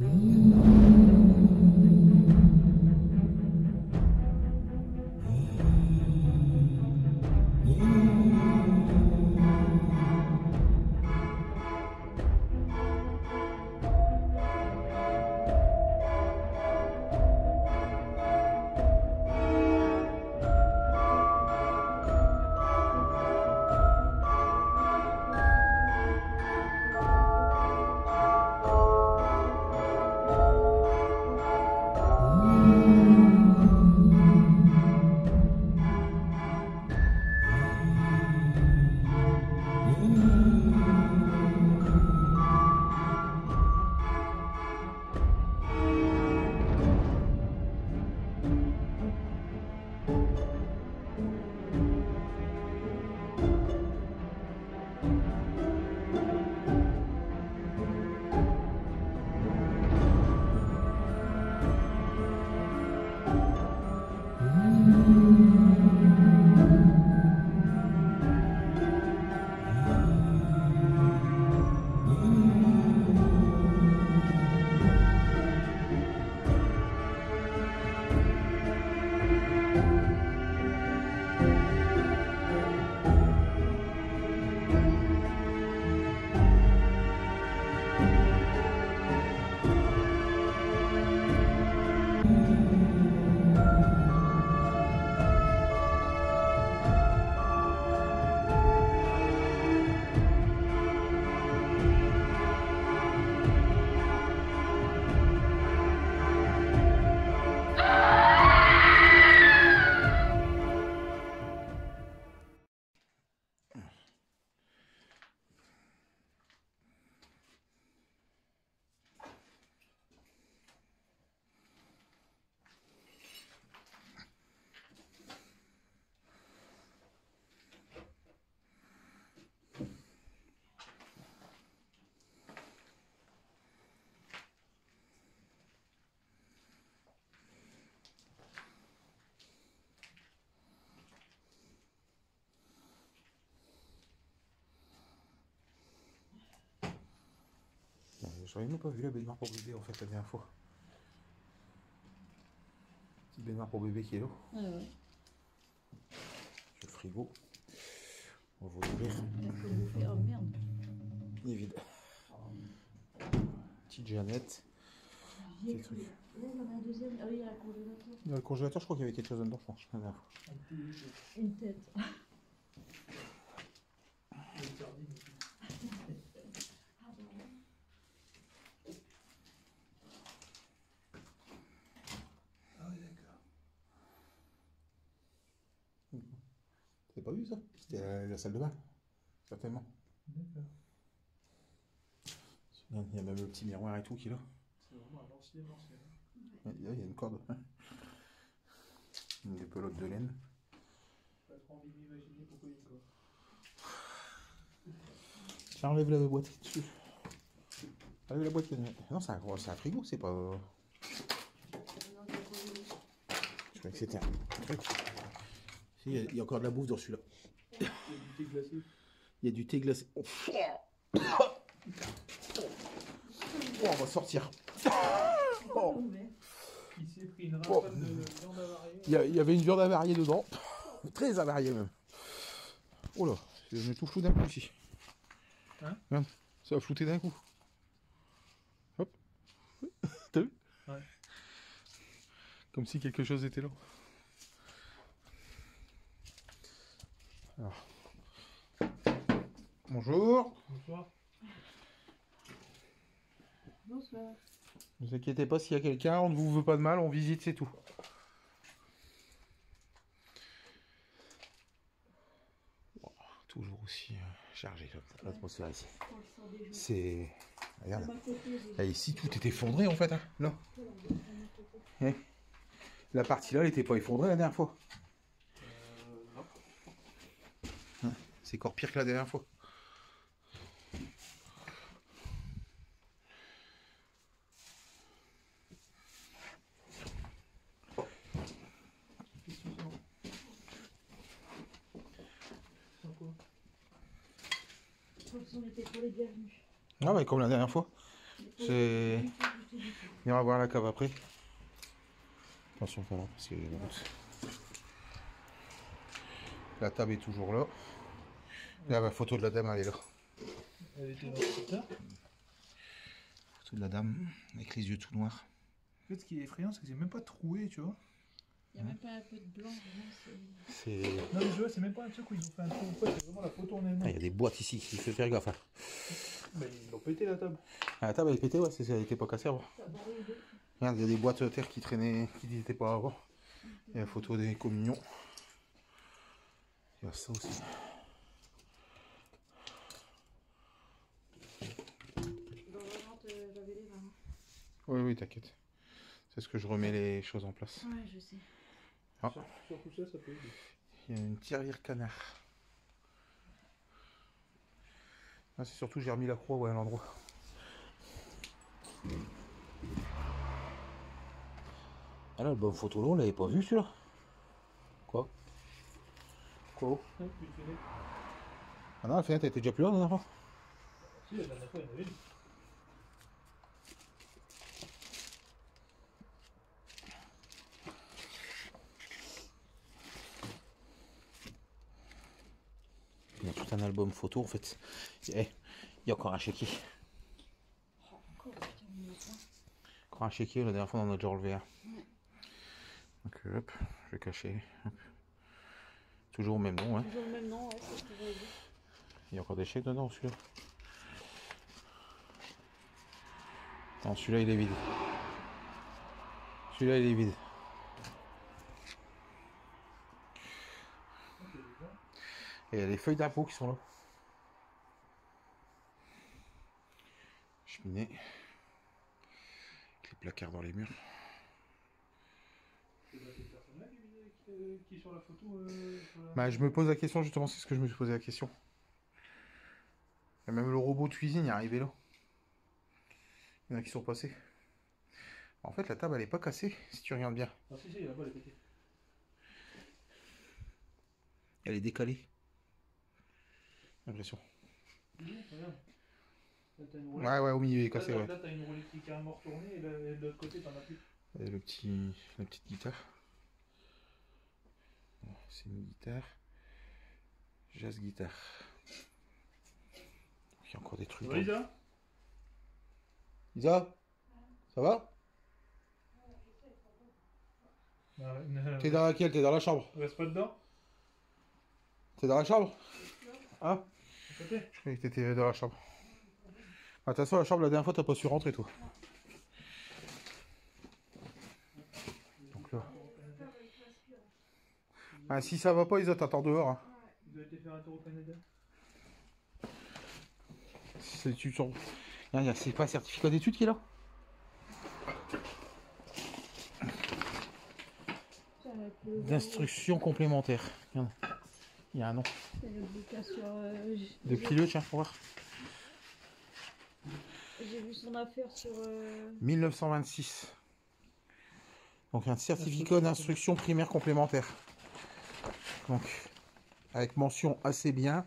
Mm. J'aurais même pas vu la baignoire pour bébé en fait la dernière fois. Petite baignoire pour bébé qui est là. Ouais, ouais. J'ai le frigo. On va vous ouvrir. Oh merde. Il est vide. Petite Jeannette. Là, un deuxième. Ah oui, il y a la congélateur. Dans le congélateur, je crois qu'il y avait quelque chose dedans, je pense. la dernière fois. Une tête. Ah oui, d'accord. T'avais pas vu ça C'était la, la salle de bain, certainement. D'accord. Il y a même le petit miroir et tout qui est là. C'est vraiment à l'ancienne. Il y a il y a une corde. hein. Des pelotes de laine. Pas trop envie d'imaginer pourquoi il y a une corde. J'enlève la boîte dessus. Enlève la boîte. Non, c'est un, c'est un frigo, c'est pas. Je croyais que c'était un truc. Il y, a, y a encore de la bouffe dans celui-là. Il y a du thé glacé. Il y a du thé glacé. Oh, Oh, on va sortir. Oh. Il Oh. y, a- y avait une viande avariée dedans. Très avariée même. Oh là, devenu tout flou d'un coup ici. Hein ça va flouter d'un coup. Hop. T'as vu Ouais. Comme si quelque chose était là. Alors. Bonjour. Bonsoir. Bonsoir. Ne vous inquiétez pas s'il y a quelqu'un, on ne vous veut pas de mal, on visite, c'est tout. Toujours aussi euh, chargé l'atmosphère ici. C'est. De Regarde. Là, ici, tout est effondré en fait. Hein. Là. Eh. La partie là, elle n'était pas effondrée la dernière fois. Euh, non. C'est encore pire que la dernière fois. Que que. Ah ouais, comme la dernière fois. C'est- On ira voir la cave après. Attention, parce routes. La table est toujours là. Là, la photo de la dame, elle est là. Elle était dans le secteur. Photo de la dame, avec les yeux tout noirs. En fait, ce qui est effrayant, c'est que c'est même pas troué, tu vois. Il n'y a même pas un peu de blanc, vraiment, c'est... C'est... Non, mais je vois, c'est même pas un truc où ils ont fait un trou ou quoi, c'est vraiment la photo en Ah, elle-même. il y a des boîtes ici, il faut faire gaffe. hein. Bah, ils l'ont pété la table. Ah, la table elle est pétée, ouais, c'est- elle était pas cassée avant. Regarde, il y a des boîtes de terre qui traînaient, qui n'étaient pas avant. Il y a la photo des communions. Il y a ça aussi. Dans vraiment te laver les mains. Oui, oui, t'inquiète. C'est ce que je remets les choses en place. Ouais, je sais. Ah. Sur, sur tout ça, ça peut aider. Il y a une tirelire canard. Ah, c'est surtout j'ai remis la croix ouais, à l'endroit. Ah là, le bon photo là, on l'avait pas vu celui-là. Quoi? Quoi? Ah. Ah non, la fenêtre elle était déjà plus là la dernière fois. Si, la dernière fois, il y en avait une. Un album photo en fait. Eh, il y a encore un chéquier. Encore, un chéquier, la dernière fois on en a déjà enlevé un. Donc hop, je vais cacher. Hop. Toujours au même nom, hein. Toujours le même nom, ouais, c'est ce que j'avais dit. Il y a encore des chèques dedans celui-là. Non, celui-là il est vide. Celui-là il est vide. Et il y a les feuilles d'impôt qui sont là. Cheminée. Avec les placards dans les murs. C'est pas cette personne-là qui, qui- qui est sur la photo. euh, sur la- Bah, je me pose la question, justement, c'est ce que je me suis posé la question. Et même le robot de cuisine est arrivé là. Il y en a qui sont passés. En fait, la table, elle est pas cassée, si tu regardes bien. Ah, si, si, là-bas, elle est pétée. Elle est décalée. L'impression. Ouais, ouais, au milieu, il est cassé, là, ouais. là, t'as une roulette qui est carrément retournée et, là, et de l'autre côté, t'en as plus. Et le petit, la petite guitare. Bon, C'est une guitare. Jazz guitare. Il y a encore des trucs. Isa? Isa? Ça va? T'es dans laquelle? T'es dans la chambre? Reste pas dedans? T'es dans la chambre? Ah. Je croyais que t'étais dans la chambre. Ah, De toute façon, la chambre, la dernière fois, t'as pas su rentrer, toi. Donc là. Ah, si ça va pas, Isa, t'attends dehors. Hein. Vous avez été faire un tour au Canada. Regarde, regarde, C'est pas certificat d'études qui est là D'instruction complémentaire. Il y a un nom. Euh, Depuis le, tiens, pour voir. J'ai vu son affaire sur... euh, 1926. Donc un certificat d'instruction primaire complémentaire. Donc, avec mention assez bien.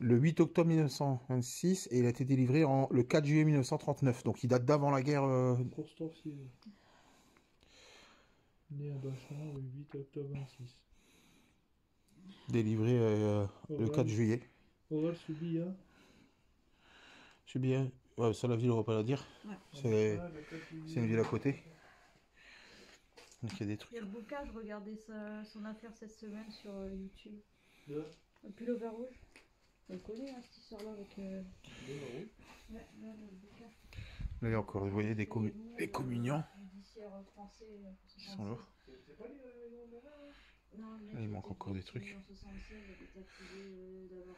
Le 8 octobre 1926 et il a été délivré en, le 4 juillet 1939. Donc il date d'avant la guerre. euh. Né à Bachan le 8 octobre 26. Délivré euh, le 4 juillet. Oral subi à. Je suis bien. Ouais, ça la ville, on va pas la dire. Ouais. C'est le 4 juillet. c'est une ville à côté. Donc il y a des trucs. Il y a le bouquin, je regardais sa- son affaire cette semaine sur euh, YouTube. De- Le pull-over rouge. On le connaît, hein, cette histoire-là avec... euh. Ouais, là, le bouquin. Là, il y a encore, vous voyez, des, commu- des euh, français, euh, qui sont là. De Non, Ah, il manque encore des trucs. En 76, il était accusé euh, euh,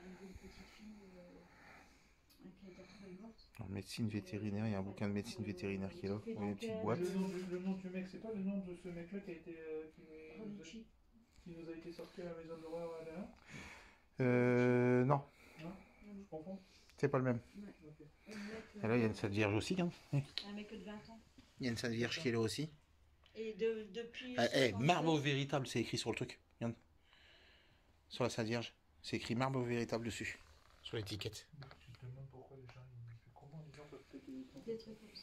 a. En médecine vétérinaire, il y a un bouquin de médecine vétérinaire qui est là. Une petite boîte. Le nom, du, le nom du mec, c'est pas le nom de ce mec-là qui a été. euh, qui, nous, Colucci. qui nous a été sorti à la maison d'horreur à la Euh, non, Je confonds. c'est pas le même. Et là, il y a une Sainte Vierge aussi. Hein. un mec de 20 ans. Il y a une Sainte Vierge qui est là aussi. Et de, depuis. Eh, eh, 76, marbre véritable, c'est écrit sur le truc. Regarde. Sur la Sainte Vierge. C'est écrit marbre véritable dessus. Sur l'étiquette. Tu te demandes pourquoi les gens. Ils, comment les gens peuvent péter des trucs comme ça.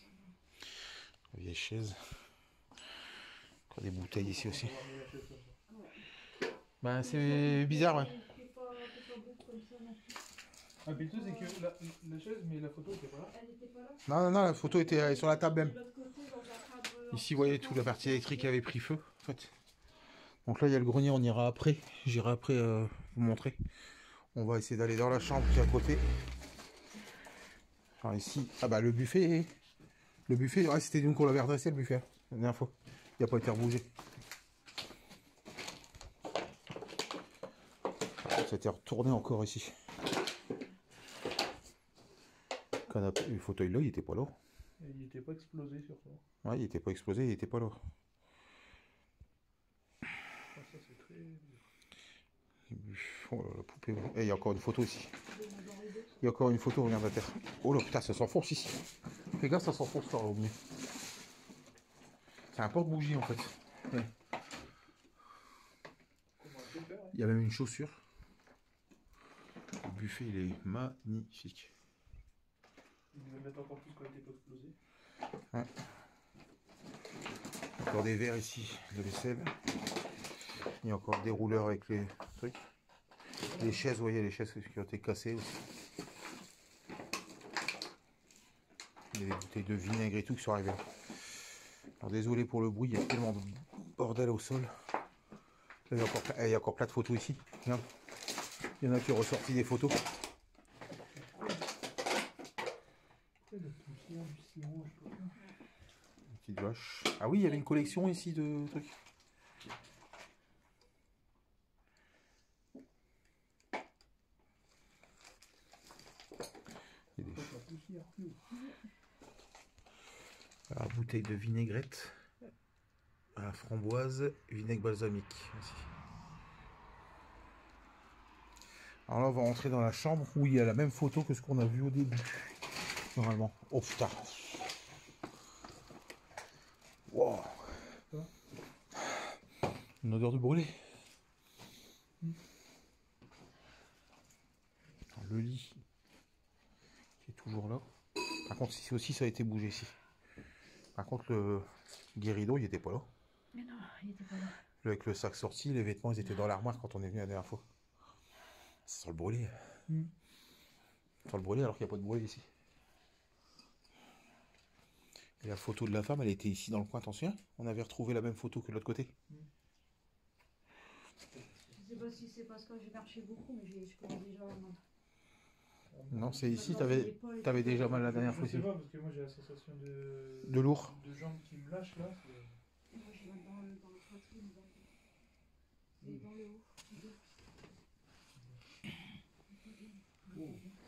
La vieille chaise. Encore des bouteilles ici aussi. Ben c'est bizarre, ouais. Ah, puis le truc, c'est que la, la chaise, mais la photo était pas là. Elle était pas là? Non, non, non, la photo était euh, sur la table même. Ici, vous voyez, toute la partie électrique avait pris feu, en fait. Donc là, il y a le grenier, on ira après. J'irai après euh, vous montrer. On va essayer d'aller dans la chambre qui est à côté. Alors ici, ah bah le buffet, le buffet, ouais, c'était nous qu'on l'avait redressé le buffet, hein, la dernière fois. Il n'a pas été rebougé. C'était retourné encore ici. Canapé, le fauteuil là, il était pas là. Et il était pas explosé surtout. Ouais, il était pas explosé, il était pas là. Ah, ça, c'est très. Oh là, la poupée. Et il y a encore une photo ici. Il y a encore une photo, regarde à terre. Oh là, putain, ça s'enfonce ici. Fais gaffe, ça s'enfonce par là au milieu. C'est un porte-bougie en fait. Ouais. Il y a même une chaussure. Le buffet, il est magnifique. Devaient mettre encore a été pas explosé. Encore des verres ici de vaisselle. Il y a encore des rouleurs avec les trucs. Les chaises, vous voyez, les chaises qui ont été cassées. Il y a des bouteilles de vinaigre et tout qui sont arrivées. Alors désolé pour le bruit, il y a tellement de bordel au sol. Là, Il y a encore, plein- eh, il y a encore plein de photos ici. Il y en a qui ont ressorti des photos. Et le poussière, du ciment, je sais pas quoi. Une petite vache. Ah oui, il y avait une collection ici de trucs. Il y a des Pourquoi la poussière plus haut Alors, bouteille de vinaigrette framboise, vinaigre balsamique. Alors là, on va rentrer dans la chambre où il y a la même photo que ce qu'on a vu au début. Normalement. Oh putain. Wow. Une odeur de brûlé. Le lit qui est toujours là. Par contre, ici aussi, ça a été bougé ici. Par contre, le guérido, il était pas là. Mais non, il était pas là. Avec le sac sorti, les vêtements, ils étaient dans l'armoire quand on est venu la dernière fois. Ça sent le brûlé. Mm. Ça sent le brûlé alors qu'il n'y a pas de brûlé ici. Et la photo de la femme, elle était ici dans le coin, attention. On avait retrouvé la même photo que de l'autre côté. Je sais pas si c'est parce que j'ai marché beaucoup, mais j'ai- je connais déjà. non. Non, c'est ici, t'avais t'avais déjà mal la dernière Je fois sais aussi. pas, parce que moi j'ai la sensation de. De lourd. De jambes qui me lâchent là. Moi, j'ai mal dans, le- dans la poitrine. Dans le... Et dans le haut. les deux.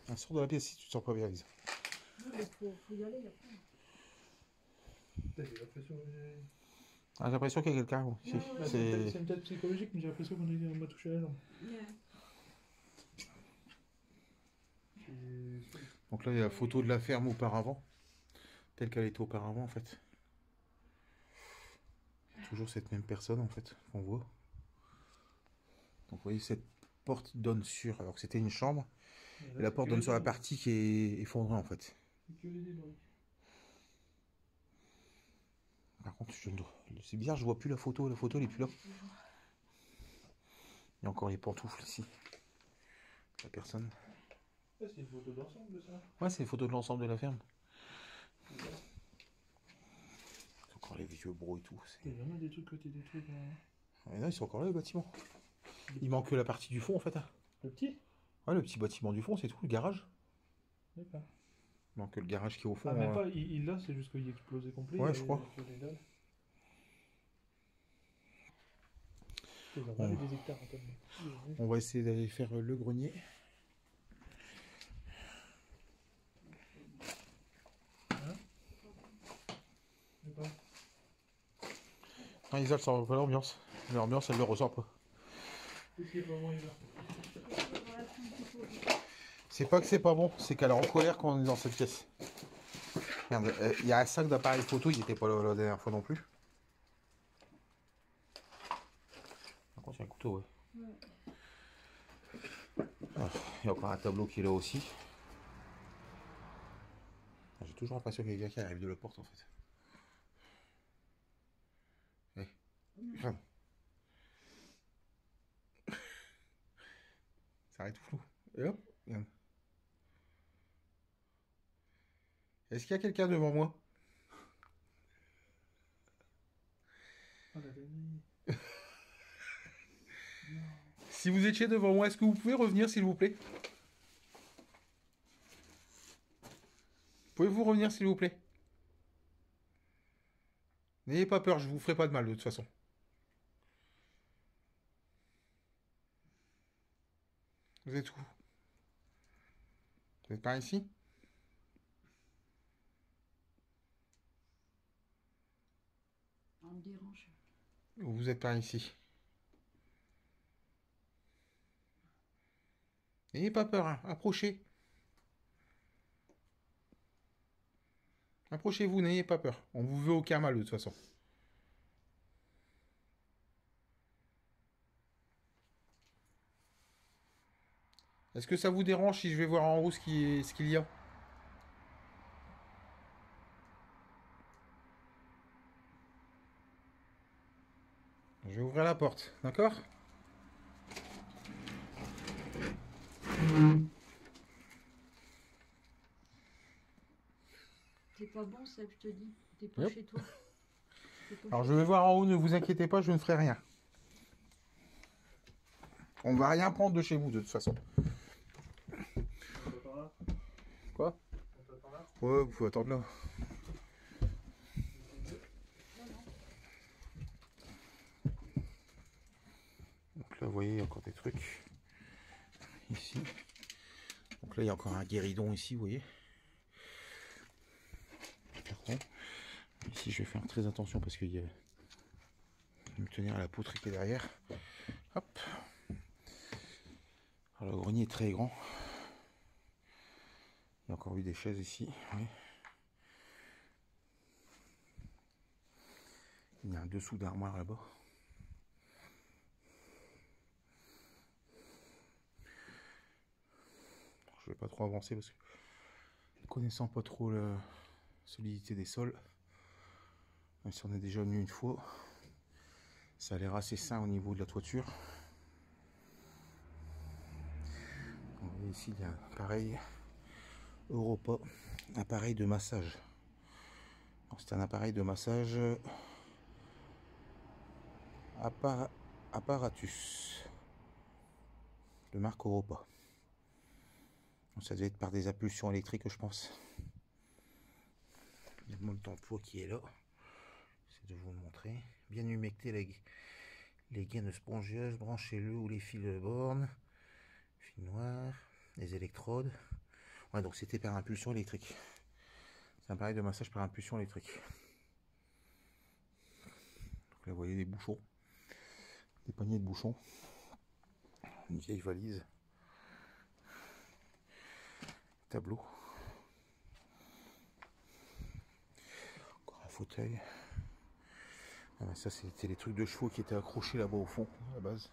Un sort de la pièce si tu te sens pas bien, Lisa. Non, mais faut, faut y aller après. Putain, J'ai l'impression. j'ai- Ah, j'ai l'impression qu'il y a quelqu'un. Ouais, ouais, C'est c'est peut-être psychologique, mais j'ai l'impression qu'on m'a touché à la jambe. Yeah. Donc là, il y a la photo de la ferme auparavant, telle qu'elle était auparavant en fait. Toujours cette même personne en fait qu'on voit. Donc vous voyez, cette porte donne sur, alors que c'était une chambre, et la porte donne sur la partie qui est effondrée en fait. Par contre, je c'est bizarre, je vois plus la photo, la photo elle est plus là. Il y a encore les pantoufles ici. La personne. Ah, c'est une photo d'ensemble de ça. Ouais, c'est les photos de l'ensemble de la ferme. C'est encore les vieux bros et tout. c'est- Il y a vraiment des trucs côté des trucs. hein. Non, ils sont encore là, le bâtiment. Il manque que la partie du fond, en fait. hein. Le petit? Ouais, le petit bâtiment du fond, c'est tout, le garage. D'accord. Il manque que le garage qui est au fond. Ah, même euh, pas, il, il l'a, c'est juste qu'il est explosé complet. Ouais, je a- crois. On va essayer d'aller faire euh, le grenier. Je sais pas. Non, Isa, elle sent pas l'ambiance. L'ambiance, elle le ressort pas. C'est pas que c'est pas bon, c'est qu'elle est en colère quand on est dans cette pièce. Merde, euh, il y a un sac d'appareil photo, il était pas là la dernière fois non plus. Par contre, il y a un couteau, ouais. Ouais. Ah, Il y a encore un tableau qui est là aussi. Ah, J'ai toujours l'impression qu'il y a quelqu'un qui arrive de la porte en fait. Regarde. Ça arrête tout flou. Et hop, regarde. Est-ce qu'il y a quelqu'un devant moi? Si vous étiez devant moi, est-ce que vous pouvez revenir, s'il vous plaît? Pouvez-vous revenir, s'il vous plaît? N'ayez pas peur, je vous ferai pas de mal, de toute façon. Vous êtes où? Vous êtes par ici? Dérange. Ou vous êtes par ici N'ayez pas peur, hein, approchez. Approchez-vous, n'ayez pas peur. On vous veut aucun mal de toute façon. Est-ce que ça vous dérange si je vais voir en haut ce qu'il y a Je vais ouvrir la porte, d'accord? T'es pas bon, Seb, je te dis. T'es pas Yep. chez toi. Pas Alors chez je vais voir en haut, ne vous inquiétez pas, je ne ferai rien. On va rien prendre de chez vous de toute façon. On t'attend là Quoi? On t'attend là? Ouais, vous pouvez attendre là. Donc là, vous voyez, encore des trucs. Ici. Donc là, il y a encore un guéridon ici, vous voyez. Ici, je vais faire très attention parce qu'il y a... Je me tenir à la poutre qui est derrière. Hop. Alors, le grenier est très grand. Il y a encore eu des chaises ici. Il y a un dessous d'armoire là-bas. Je vais pas trop avancer parce que connaissant pas trop la solidité des sols, même si on est déjà venu une fois, ça a l'air assez sain au niveau de la toiture. Ici, il y a un appareil Europa, appareil de massage. C'est un appareil de massage appara- apparatus de marque Europa. Ça devait être par des impulsions électriques, je pense. A le d'emploi qui est là. J'essaie de vous le montrer. Bien humecter les, les gaines spongieuses, branchez-le ou les fils de borne, fil noir, les électrodes. Ouais, donc c'était par impulsion électrique. C'est un appareil de massage par impulsion électrique. Là, vous voyez des bouchons, des paniers de bouchons, une vieille valise, tableau, encore un fauteuil. Ah ben ça, c'était les trucs de chevaux qui étaient accrochés là-bas au fond, à la base.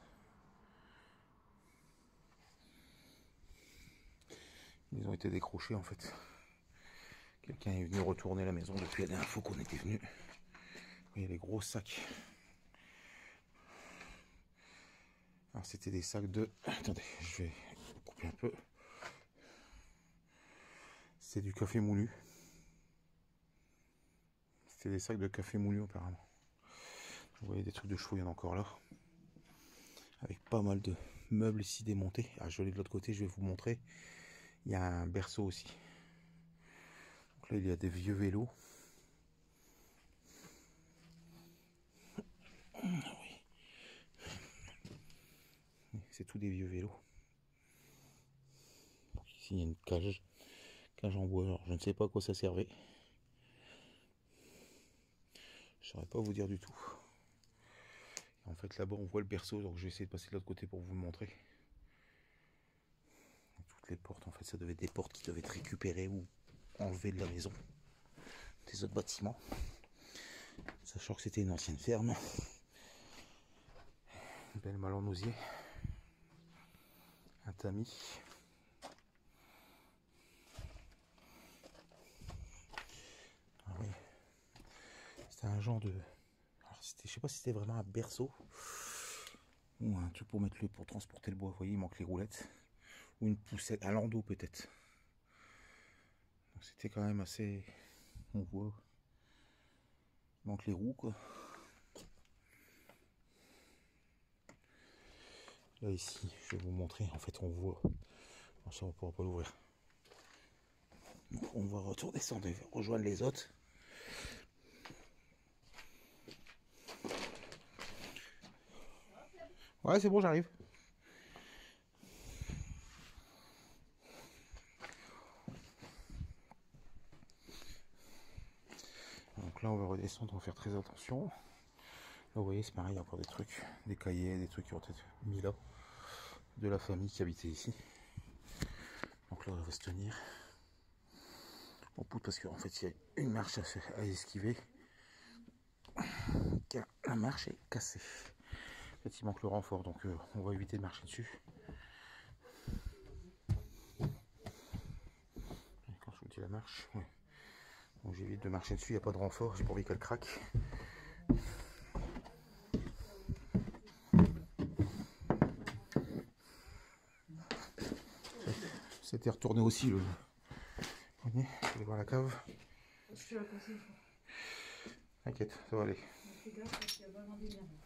Ils ont été décrochés en fait. Quelqu'un est venu retourner la maison depuis la dernière fois qu'on était venu. Vous voyez les gros sacs. Alors c'était des sacs de... Attendez, je vais couper un peu. Du café moulu. C'était des sacs de café moulu apparemment. Vous voyez des trucs de chevaux, il y en a encore là. Avec pas mal de meubles ici démontés. Ah, je aller de l'autre côté, je vais vous montrer. Il y a un berceau aussi. Là, il y a des vieux vélos. Ah. C'est tout des vieux vélos. Ici, il y a une cage. Cage en bois. Alors, je ne sais pas à quoi ça servait. Je saurais pas vous dire du tout. En fait, là-bas, on voit le berceau. Donc, je vais essayer de passer de l'autre côté pour vous le montrer toutes les portes, en fait, ça devait être des portes qui devaient être récupérées ou enlevées de la maison, des autres bâtiments. Sachant que c'était une ancienne ferme. Belle malle en osier. Un tamis. Un genre de. Alors je sais pas si c'était vraiment un berceau ou un truc pour mettre le, pour transporter le bois. Vous voyez, il manque les roulettes ou une poussette, un landau peut-être. C'était quand même assez, on voit, il manque les roues quoi. Là ici, je vais vous montrer. En fait, on voit. Ça, on pourra pas l'ouvrir. On va retourner descendre, rejoindre les autres. Ouais, c'est bon, j'arrive. Donc là, on va redescendre, on va faire très attention. Là, vous voyez, c'est pareil, il y a encore des trucs, des cahiers, des trucs qui ont été mis là, de la famille qui habitait ici. Donc là, on va se tenir. On pousse parce qu'en fait, il y a une marche à, à esquiver. Car La marche est cassée. Fait, il manque le renfort, donc euh, on va éviter de marcher dessus. Et Quand je vous dis la marche, ouais. Donc j'évite de marcher dessus, il n'y a pas de renfort, j'ai pas envie qu'elle craque. C'était retourné aussi le. Voyez, je vais voir la cave. Je te la conseille. T'inquiète, ça va aller. Fais gaffe parce qu'il y a vraiment des merdes.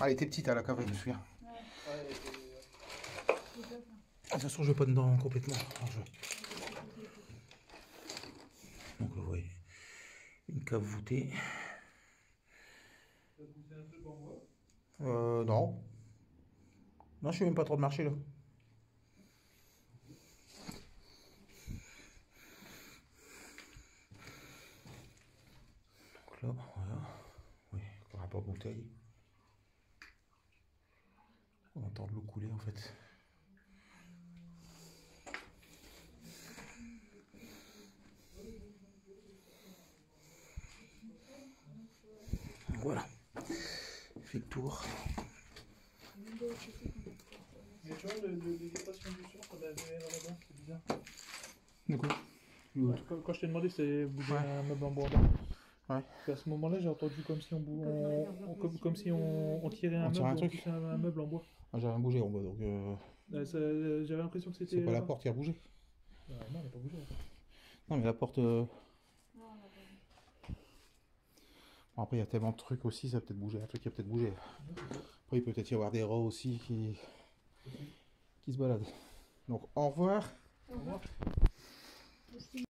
Ah, elle était petite à la cave, je me souviens. Hein. De toute façon, je vais pas dedans complètement. Alors, je- Donc, vous voyez, une cave voûtée. euh. Euh, non. Non, je fais même pas trop de marché là. Donc là, voilà. Oui, encore un porte-bouteille. De l'eau couler en fait. Voilà. Fait le tour. Mais tu vois, le, le, les vibrations du son, quand elle avait là-bas, c'est bizarre. Du coup Quand, quand je t'ai demandé Ouais. un meuble en bois. Ouais. Et à ce moment-là, j'ai entendu comme si on, bou- Comme dans les on, gardes on- comme, comme si on, on tirait un On meuble, truc. un meuble en bois. Ah, J'ai rien bougé en bas donc euh, Euh, J'avais l'impression que c'était. c'est pas la là-bas. porte qui a bougé. Non, elle n'a pas bougé. fait. Non mais la porte. euh, Non, on l'a pas vu. Bon, après il y a tellement de trucs aussi, ça a peut-être bougé. Un truc qui a peut-être bougé. Après il peut peut-être y avoir des rats aussi qui, qui se baladent. Donc au revoir. Au revoir. Merci.